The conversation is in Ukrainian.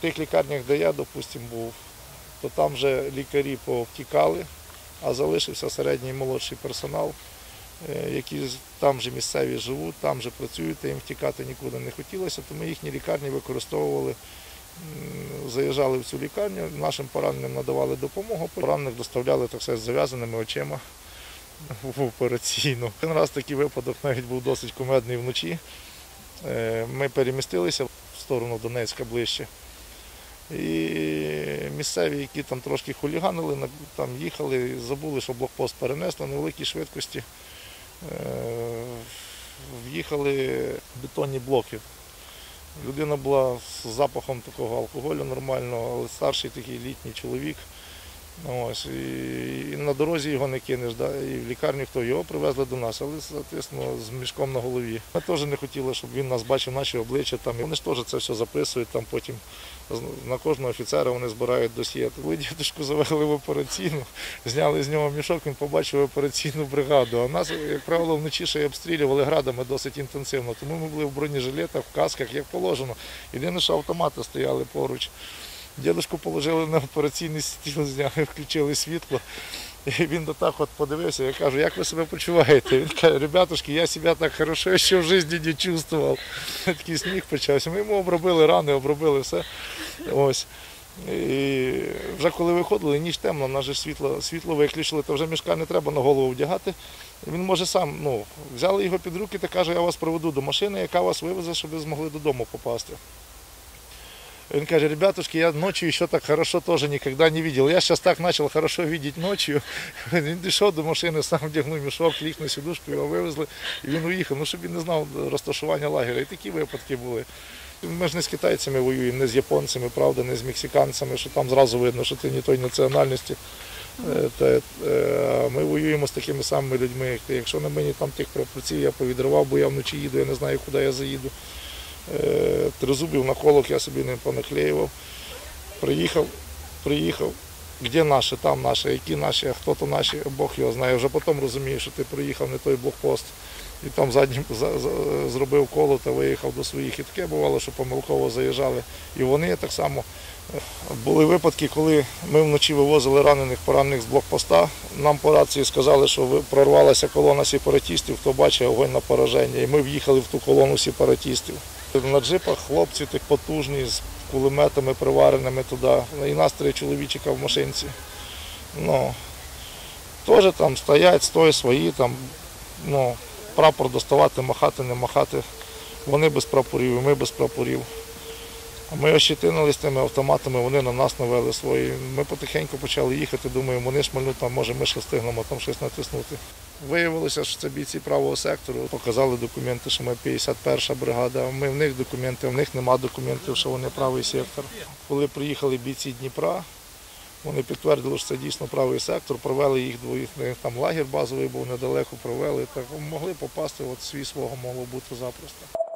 Тих лікарнях, де я, допустим, був, то там вже лікарі повтікали, а залишився середній і молодший персонал, е, які там же місцеві живуть, там же працюють, їм втікати нікуди не хотілося, тому їхні лікарні використовували, заїжджали в цю лікарню, нашим пораненим надавали допомогу, поранених доставляли так сказати, з зав'язаними очима в операційну. Один раз такий випадок навіть був досить кумедний вночі. Е, Ми перемістилися в сторону Донецька ближче. І місцеві, які там трошки хуліганили, там їхали, забули, що блокпост перенесли на великій швидкості. Е, В'їхали бетонні блоки. Людина була з запахом такого алкоголю нормального, але старший такий літній чоловік. Ось, і, на дорозі його не кинеш, да? і в лікарню хто його привезли до нас, але соответственно, з мішком на голові. Ми теж не хотіли, щоб він нас бачив, наші обличчя. Там. Вони ж теж це все записують, там потім на кожного офіцера вони збирають досьє. Коли дідушку завели в операційну, зняли з нього мішок, він побачив операційну бригаду. А нас, як правило, вночі ще й обстрілювали градами досить інтенсивно. Тому ми були в бронежилетах, в касках, як положено. Єдине, що автомати стояли поруч. Дідушку положили на операційний стіл, зняли, включили світло. І він до так от подивився, я кажу, як ви себе почуваєте? Він каже, ребятушки, я себе так хорошо ще в житті не чувствував. Такий сніг почався. Ми йому обробили рани, обробили все. Ось. І вже коли виходили, ніч темно, нас же світло, світло виключили, то вже мішка не треба на голову вдягати. Він може сам, ну, взяли його під руки та каже, я вас проведу до машини, яка вас вивезе, щоб ви змогли додому попасти. Он каже, ребятушки, я ночью еще так хорошо тоже никогда не видел. Я сейчас так начал хорошо видеть ночью. Він дійшов до машини, сам вдягнув мішок, ліг на сідушку, його вивезли, і він уїхав. Ну, щоб він не знав розташування лагеря. І такі випадки були. Ми ж не з китайцями воюємо, не з японцями, правда, не з мексиканцями, що там зразу видно, що ти не той національності. Е, Ми воюємо з такими самими людьми. Якщо на мені там тих прапорців я повідривав, бо я вночі їду, я не знаю, куди я заїду. Е, Тризубів на колок я собі не понаклеював. Приїхав, приїхав. Де наші, там наші, які наші, а хто то наші, Бог його знає. Вже потім розумію, що ти приїхав не той блокпост. І там заднім за- за- зробив коло та виїхав до своїх. І таке бувало, що помилково заїжджали. І вони так само. Були випадки, коли ми вночі вивозили ранених поранених з блокпоста. Нам по рації сказали, що прорвалася колона сепаратистів, хто бачить огонь на пораження. І ми в'їхали в ту колону сепаратистів. На джипах хлопці так потужні, з кулеметами привареними туди. І нас три чоловічика в машинці. Ну, теж там стоять, стоять свої, там, ну, прапор доставати, махати, не махати. Вони без прапорів, і ми без прапорів. А Ми ощетинились тими автоматами, вони на нас навели свої. Ми потихеньку почали їхати, думаємо, вони шмальнуть, там, може ми ще встигнемо там щось натиснути. Виявилося, що це бійці правого сектору. Показали документи, що ми 51 бригада. Ми в них документи, в них нема документів, що вони правий сектор. Коли приїхали бійці Дніпра, вони підтвердили, що це дійсно правий сектор, провели їх двоїх, там лагер базовий був недалеко, провели. Так могли попасти, от свій свого могло бути запросто.